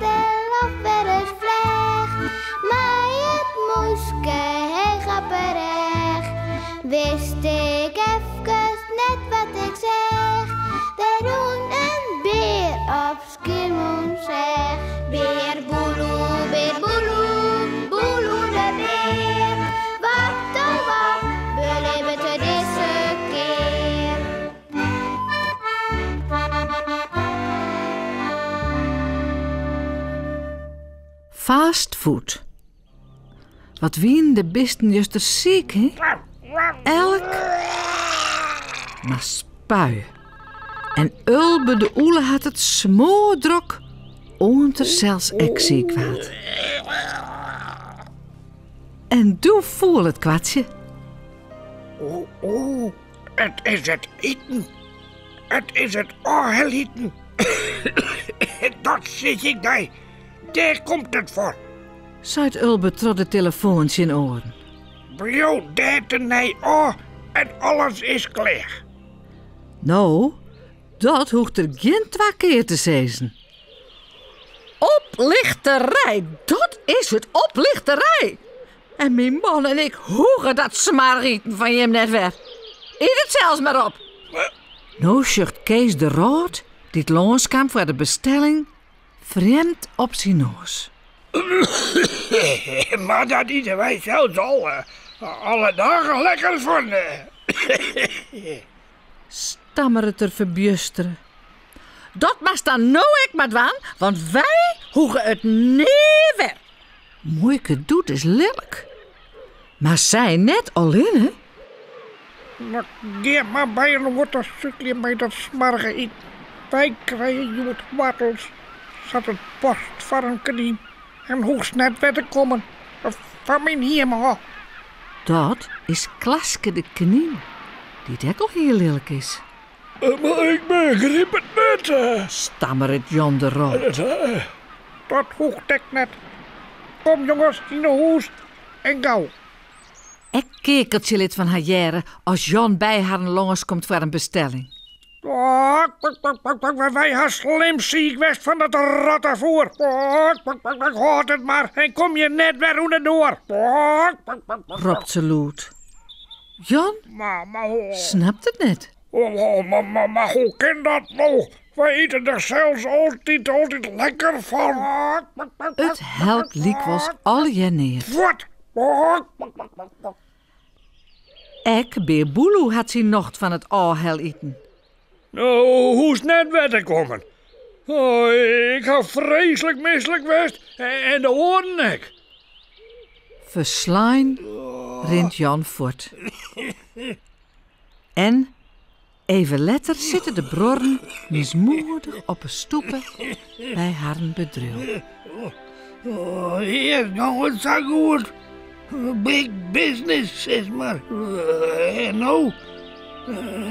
de Fast food. Wat wien de bisten juist er ziek, hè? Elk maar spui. En Ulbe de Oele had het smoordrok, onder zelfs ik kwaad. En doe voel het kwartje. Oh, oh, het is het eten. Het is het orgeleten. Dat zit ik daar. Daar komt het voor. Zuid Ulbe trok de telefoons in oren. Bloed daten nee oor en alles is klaar. Nou, dat hoeft er geen twee keer te zezen. Oplichterij, dat is het, oplichterij. En mijn man en ik hoegen dat smarieten van je net weg. Eet het zelfs maar op. Nou zucht Kees de Rood, die het loonskamp voor de bestelling, vreemd op zijn neus. maar dat eten wij zelfs al alle dagen lekker van. Stammer het er verbjusteren. Dat mag dan nou ik maar dwaan, want wij hoegen het niet weg. Moeike doet is lelijk. Maar zij net al in, hè? Maar geef maar bij een waterstukje bij dat smarge eten. Wij krijgen je het wattels. Zat het post van een kanien. En hoe snel werd te komen. Van mijn hier maar. Dat is Klaske de Knien, die ook al heel lelijk is. Eh, maar ik begrijp het net. eh. Stammer het Jan de Rood. Dat hoeft ik net. Kom jongens, in de huis. En gauw. Ik kekeltje lid van haar jaren als Jan bij haar longens komt voor een bestelling. Wij gaan slim ziek west van dat rattenvoer. Pak, pak, hoort het maar. En kom je net weer onder door. Roept ze loet. Jan oh, snapt het net. oh, oh, maar, maar, hoe kan dat nou? Wij eten er zelfs altijd, altijd lekker van. Het helpt liek was al je neer. Wat? Beer Boeloe, had zien nocht van het alhel eten. Nou, hoe is net wetten komen? Oh, ik ga vreselijk misselijk west. En de oren ik. Verslijn rint Jan voort. En even later zitten de brorren mismoedig op een stoepen bij haar bedruil. Oh, hier nou het zo goed. Big business, zeg maar. Eh, En nou,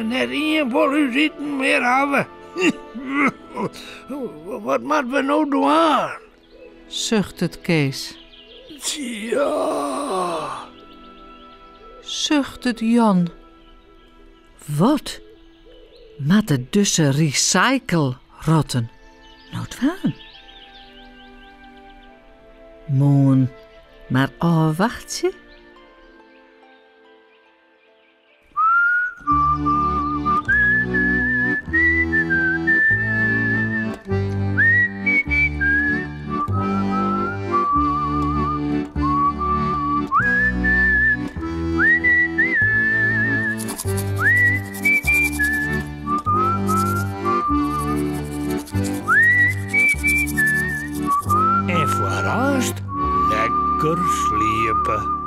net één voor u zitten meer hebben. Wat moeten we nou doen? Zucht het Kees. Ja. Zucht het Jan. Wat? Maar de dusse recycle rotten. Nood waan. Moon, maar oh, wacht je? En voorast lekker sliepen.